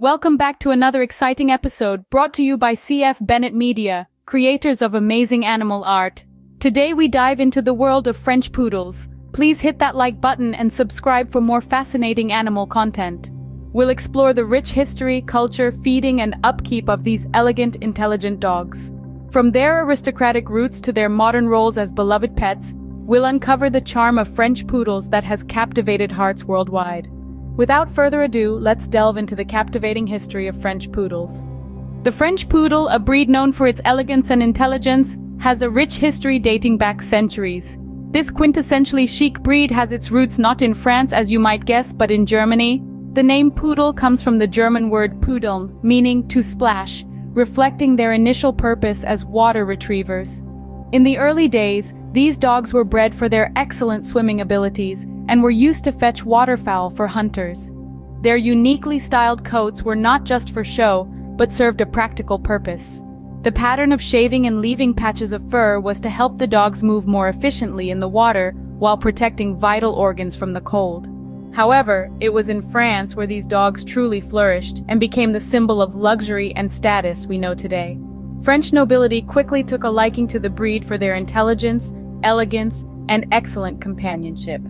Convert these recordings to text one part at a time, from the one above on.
Welcome back to another exciting episode brought to you by CF Bennett Media, creators of amazing animal art. Today we dive into the world of French poodles. Please hit that like button and subscribe for more fascinating animal content. We'll explore the rich history, culture, feeding, and upkeep of these elegant, intelligent dogs. From their aristocratic roots to their modern roles as beloved pets, we'll uncover the charm of French poodles that has captivated hearts worldwide. Without further ado, let's delve into the captivating history of French poodles. The French poodle, a breed known for its elegance and intelligence, has a rich history dating back centuries. This quintessentially chic breed has its roots not in France as you might guess, but in Germany. The name poodle comes from the German word pudeln, meaning to splash, reflecting their initial purpose as water retrievers. In the early days, these dogs were bred for their excellent swimming abilities and were used to fetch waterfowl for hunters. Their uniquely styled coats were not just for show, but served a practical purpose. The pattern of shaving and leaving patches of fur was to help the dogs move more efficiently in the water while protecting vital organs from the cold. However, it was in France where these dogs truly flourished and became the symbol of luxury and status we know today. French nobility quickly took a liking to the breed for their intelligence, elegance, and excellent companionship.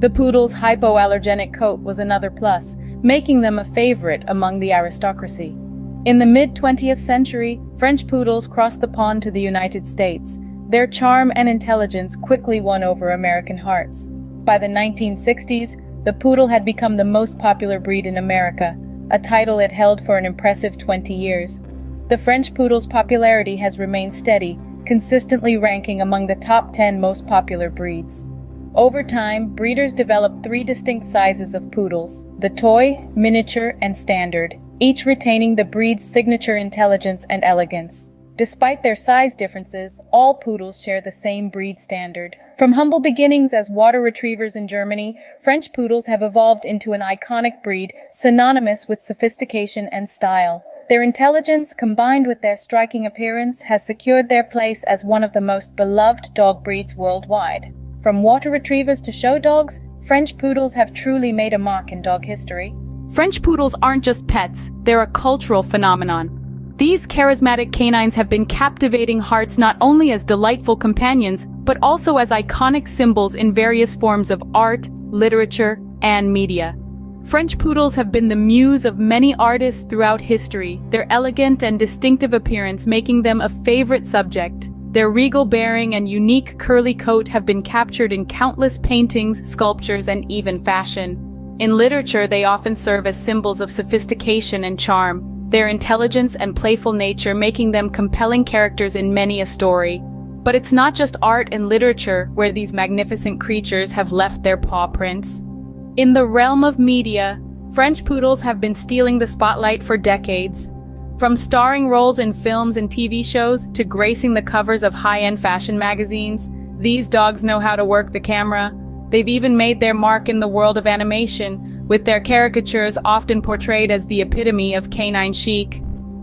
The poodle's hypoallergenic coat was another plus, making them a favorite among the aristocracy. In the mid-20th century, French poodles crossed the pond to the United States. Their charm and intelligence quickly won over American hearts. By the 1960s, the poodle had become the most popular breed in America, a title it held for an impressive 20 years. The French poodle's popularity has remained steady, consistently ranking among the top 10 most popular breeds. Over time, breeders developed three distinct sizes of poodles, the toy, miniature, and standard, each retaining the breed's signature intelligence and elegance. Despite their size differences, all poodles share the same breed standard. From humble beginnings as water retrievers in Germany, French poodles have evolved into an iconic breed synonymous with sophistication and style. Their intelligence, combined with their striking appearance, has secured their place as one of the most beloved dog breeds worldwide. From water retrievers to show dogs, French poodles have truly made a mark in dog history. French poodles aren't just pets, they're a cultural phenomenon. These charismatic canines have been captivating hearts not only as delightful companions, but also as iconic symbols in various forms of art, literature, and media. French poodles have been the muse of many artists throughout history, their elegant and distinctive appearance making them a favorite subject. Their regal bearing and unique curly coat have been captured in countless paintings, sculptures, and even fashion. In literature, they often serve as symbols of sophistication and charm, their intelligence and playful nature making them compelling characters in many a story. But it's not just art and literature where these magnificent creatures have left their paw prints. In the realm of media, French poodles have been stealing the spotlight for decades. From starring roles in films and TV shows to gracing the covers of high-end fashion magazines, these dogs know how to work the camera. They've even made their mark in the world of animation, with their caricatures often portrayed as the epitome of canine chic.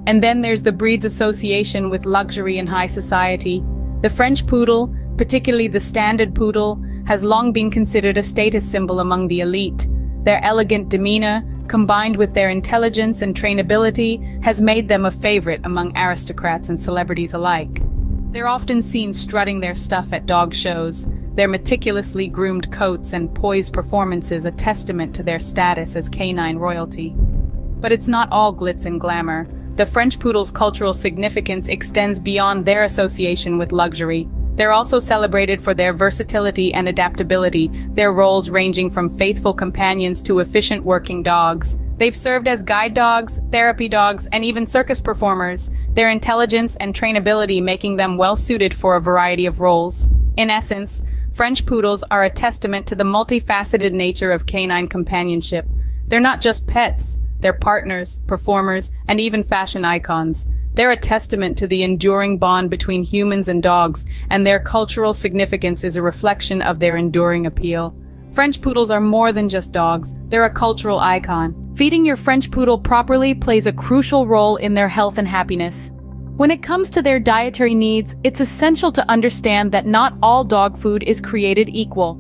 And then there's the breed's association with luxury and high society. The French poodle, particularly the standard poodle, has long been considered a status symbol among the elite. Their elegant demeanor, combined with their intelligence and trainability, has made them a favorite among aristocrats and celebrities alike. They're often seen strutting their stuff at dog shows, their meticulously groomed coats and poised performances a testament to their status as canine royalty. But it's not all glitz and glamour. The French poodle's cultural significance extends beyond their association with luxury. They're also celebrated for their versatility and adaptability, their roles ranging from faithful companions to efficient working dogs. They've served as guide dogs, therapy dogs, and even circus performers, their intelligence and trainability making them well suited for a variety of roles. In essence, French poodles are a testament to the multifaceted nature of canine companionship. They're not just pets, they're partners, performers, and even fashion icons. They're a testament to the enduring bond between humans and dogs, and their cultural significance is a reflection of their enduring appeal. French poodles are more than just dogs, they're a cultural icon. Feeding your French poodle properly plays a crucial role in their health and happiness. When it comes to their dietary needs, it's essential to understand that not all dog food is created equal.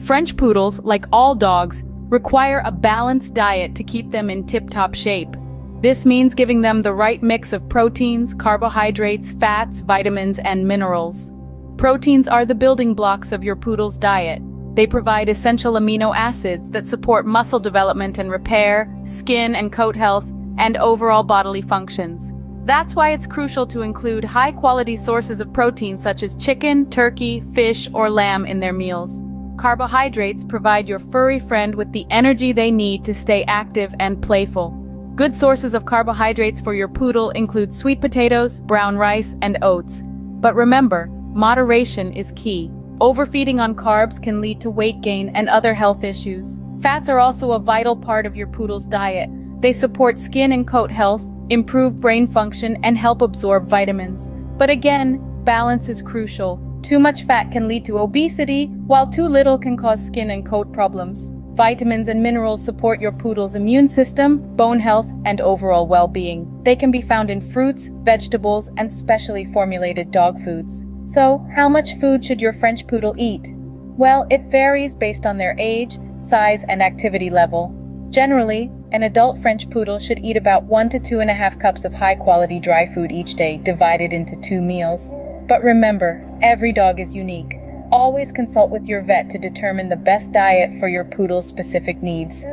French poodles, like all dogs, require a balanced diet to keep them in tip-top shape. This means giving them the right mix of proteins, carbohydrates, fats, vitamins, and minerals. Proteins are the building blocks of your poodle's diet. They provide essential amino acids that support muscle development and repair, skin and coat health, and overall bodily functions. That's why it's crucial to include high-quality sources of protein such as chicken, turkey, fish, or lamb in their meals. Carbohydrates provide your furry friend with the energy they need to stay active and playful. Good sources of carbohydrates for your poodle include sweet potatoes, brown rice, and oats. But remember, moderation is key. Overfeeding on carbs can lead to weight gain and other health issues. Fats are also a vital part of your poodle's diet. They support skin and coat health, improve brain function, and help absorb vitamins. But again, balance is crucial. Too much fat can lead to obesity, while too little can cause skin and coat problems. Vitamins and minerals support your poodle's immune system, bone health, and overall well-being. They can be found in fruits, vegetables, and specially formulated dog foods. So, how much food should your French poodle eat? Well, it varies based on their age, size, and activity level. Generally, an adult French poodle should eat about one to two and a half cups of high-quality dry food each day, divided into two meals. But remember, every dog is unique. Always consult with your vet to determine the best diet for your poodle's specific needs.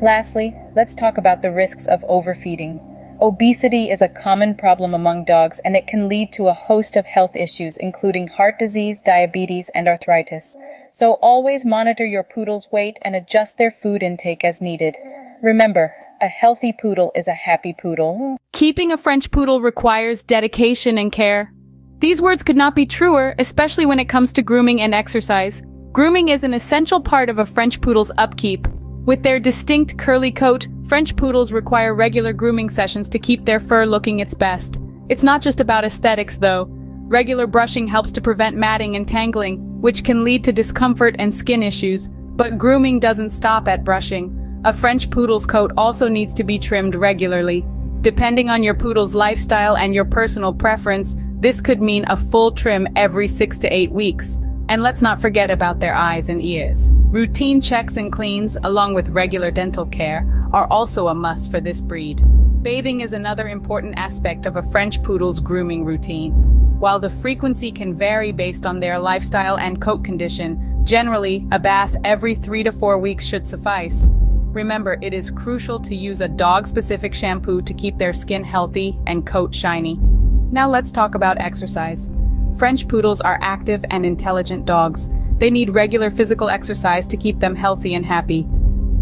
Lastly, let's talk about the risks of overfeeding. Obesity is a common problem among dogs and it can lead to a host of health issues, including heart disease, diabetes, and arthritis. So always monitor your poodle's weight and adjust their food intake as needed. Remember, a healthy poodle is a happy poodle. Keeping a French poodle requires dedication and care. These words could not be truer, especially when it comes to grooming and exercise. Grooming is an essential part of a French poodle's upkeep. With their distinct curly coat, French poodles require regular grooming sessions to keep their fur looking its best. It's not just about aesthetics, though. Regular brushing helps to prevent matting and tangling, which can lead to discomfort and skin issues. But grooming doesn't stop at brushing. A French poodle's coat also needs to be trimmed regularly. Depending on your poodle's lifestyle and your personal preference, this could mean a full trim every six to eight weeks. And let's not forget about their eyes and ears. Routine checks and cleans, along with regular dental care, are also a must for this breed. Bathing is another important aspect of a French poodle's grooming routine. While the frequency can vary based on their lifestyle and coat condition, generally, a bath every three to four weeks should suffice. Remember, it is crucial to use a dog-specific shampoo to keep their skin healthy and coat shiny. Now let's talk about exercise. French poodles are active and intelligent dogs. They need regular physical exercise to keep them healthy and happy.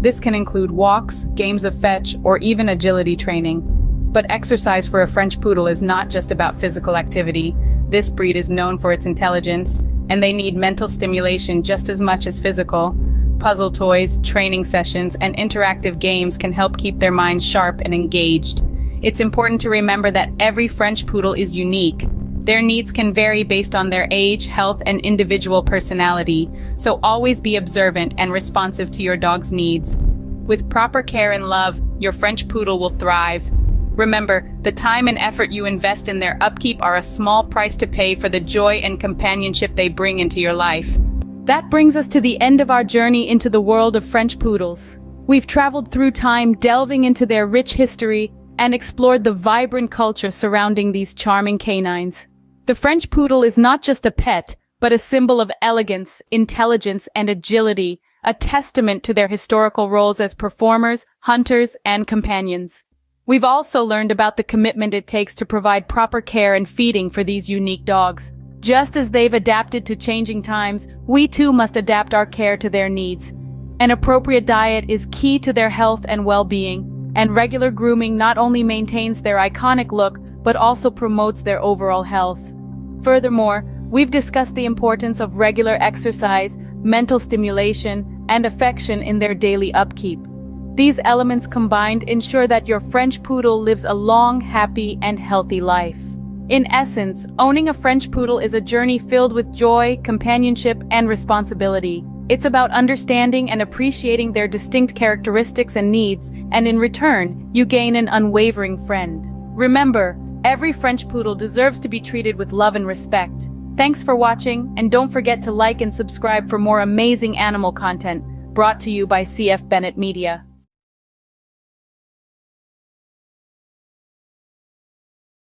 This can include walks, games of fetch, or even agility training. But exercise for a French poodle is not just about physical activity. This breed is known for its intelligence, and they need mental stimulation just as much as physical puzzle toys, training sessions, and interactive games can help keep their minds sharp and engaged. It's important to remember that every French poodle is unique. Their needs can vary based on their age, health, and individual personality, so always be observant and responsive to your dog's needs. With proper care and love, your French poodle will thrive. Remember, the time and effort you invest in their upkeep are a small price to pay for the joy and companionship they bring into your life. That brings us to the end of our journey into the world of French poodles. We've traveled through time, delving into their rich history, and explored the vibrant culture surrounding these charming canines. The French poodle is not just a pet, but a symbol of elegance, intelligence, and agility, a testament to their historical roles as performers, hunters, and companions. We've also learned about the commitment it takes to provide proper care and feeding for these unique dogs. Just as they've adapted to changing times, we too must adapt our care to their needs. An appropriate diet is key to their health and well-being, and regular grooming not only maintains their iconic look, but also promotes their overall health. Furthermore, we've discussed the importance of regular exercise, mental stimulation, and affection in their daily upkeep. These elements combined ensure that your French poodle lives a long, happy, and healthy life. In essence, owning a French poodle is a journey filled with joy, companionship, and responsibility. It's about understanding and appreciating their distinct characteristics and needs, and in return, you gain an unwavering friend. Remember, every French poodle deserves to be treated with love and respect. Thanks for watching, and don't forget to like and subscribe for more amazing animal content brought to you by CF Bennett Media.